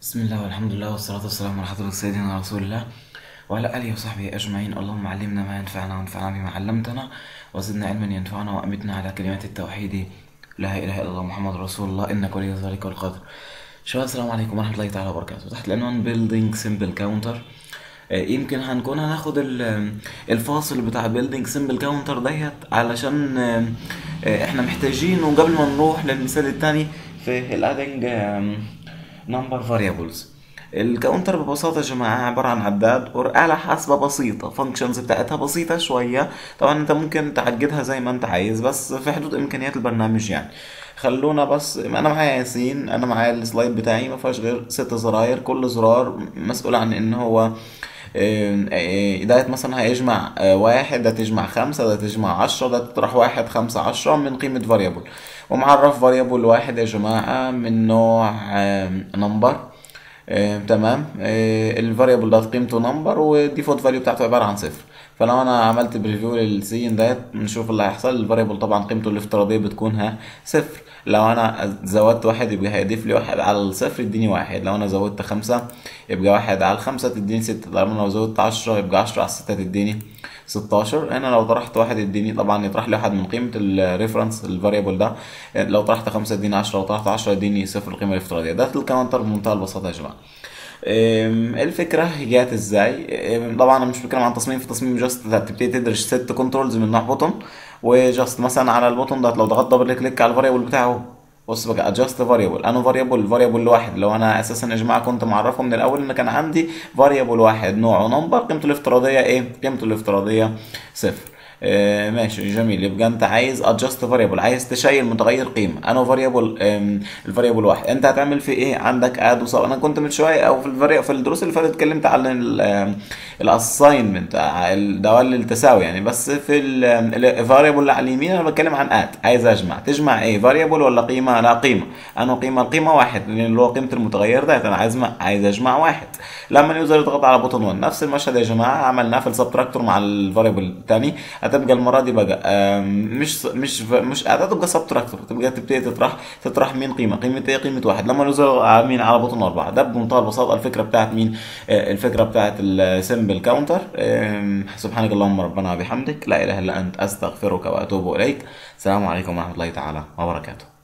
بسم الله والحمد لله والصلاة والسلام على حضرة سيدنا رسول الله وعلى آله وصحبه أجمعين. اللهم علمنا ما ينفعنا وانفعنا بما علمتنا وزدنا علما ينفعنا وأمتنا على كلمات التوحيد. لا إله إلا الله محمد رسول الله. إنك ولي ذلك والقدر. شباب السلام عليكم ورحمة الله تعالى وبركاته. تحت العنوان building simple counter. آه، يمكن هنكون هناخد ال- الفاصل بتاع building simple counter ديت علشان آه، آه، إحنا محتاجينه قبل ما نروح للمثال التاني في ال adding آم، number variables. ال counter ببساطة يا جماعة عبارة عن عداد or آلة حاسبة بسيطة. functions بتاعتها بسيطة شوية. طبعا أنت ممكن تعقدها زي ما أنت عايز بس في حدود إمكانيات البرنامج يعني. خلونا بس أنا معايا scene أنا معايا ال slide بتاعي ما فيهاش غير ست زراير. كل زرار مسؤول عن إن هو ده مثلا هيجمع آه، واحد ده تجمع خمسة ده تجمع عشرة ده تطرح واحد خمسة عشرة من قيمة variable ومعرف variable واحد يا جماعة من نوع number تمام. ال variable ده قيمته number وال default value بتاعته عبارة عن صفر. فلو أنا عملت preview لل scene ديت نشوف اللي هيحصل. ال variable طبعا قيمته الافتراضية بتكون ها صفر. لو أنا زودت واحد يبقى هيضيف لي واحد على الصفر يديني واحد. لو أنا زودت خمسة يبقى واحد على الخمسة تديني ستة. لو زودت عشرة يبقى عشرة على الستة تديني 16 هنا لو طرحت واحد يديني طبعا يطرح لي واحد من قيمة ال reference ال variable ده لو طرحت خمسة يديني 10 لو طرحت 10 يديني صفر القيمة الافتراضية. ده ال counter بمنتهى البساطة يا جماعة. أم، الفكرة جات إزاي؟ طبعا أنا مش بتكلم عن تصميم في تصميم just هتبتدي تدرس ست controls من نوع button و just مثلا على ال button ده لو ضغطت double click على ال variable بتاعه بص بقى adjust variable أنا variable variable واحد. لو أنا أساسا يا جماعة كنت معرفه من الأول إن كان عندي variable واحد. نوعه number قيمته الافتراضية إيه؟ قيمته الافتراضية صفر. آه ماشي جميل. يبقى أنت عايز adjust variable عايز تشيل متغير قيمة. أنا variable ال variable واحد. أنت هتعمل فيه إيه؟ عندك add و sub أنا كنت من شوية أو في في الدروس اللي فاتت اتكلمت عن ال assignment دوال التساوي يعني. بس في ال variable اللي على اليمين أنا بتكلم عن add عايز أجمع. تجمع إيه؟ variable ولا قيمة؟ لا قيمة. أنا قيمة القيمة واحد. لأن اللي هو قيمة المتغير ده أنا عايز عايز أجمع واحد. لما ال user يضغط على button 1 نفس المشهد يا جماعة عملناه في ال subtractor مع ال variable الثاني هتبقى المرة دي بقى مش مش مش هتبقى subtractor تبقى تبتدي تطرح تطرح مين قيمة قيمة إيه قيمة واحد. لما ال user مين على button 4 ده بمنتهى البساطة الفكرة بتاعت مين؟ آه، الفكرة بتاعت ال simple counter. سبحانك اللهم ربنا وبحمدك. لا إله إلا أنت أستغفرك وأتوب إليك. السلام عليكم ورحمة الله تعالى وبركاته.